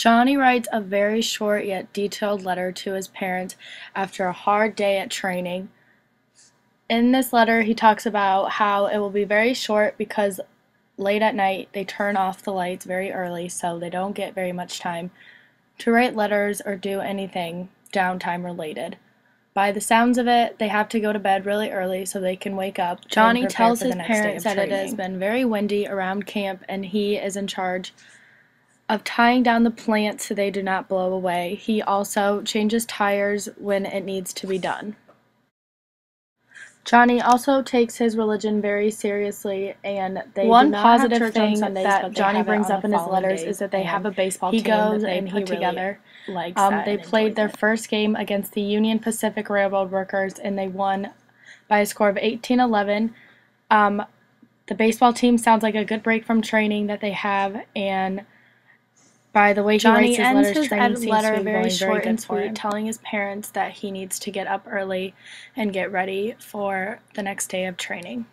Johnny writes a very short yet detailed letter to his parents after a hard day at training. In this letter, he talks about how it will be very short because late at night they turn off the lights very early, so they don't get very much time to write letters or do anything downtime related. By the sounds of it, they have to go to bed really early so they can wake up. Johnny tells his parents that it has been very windy around camp and he is in charge of tying down the plants so they do not blow away. He also changes tires when it needs to be done. Johnny also takes his religion very seriously, and they one positive thing Sundays, that Johnny brings up in his letters is that they have a baseball he team goes that they and put he really together. likes Um, they played their it. first game against the Union Pacific Railroad Workers, and they won by a score of 18-11. Um, the baseball team sounds like a good break from training that they have, and by the way he Johnny writes his ends letters, his letter very short good and sweet, telling his parents that he needs to get up early and get ready for the next day of training.